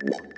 you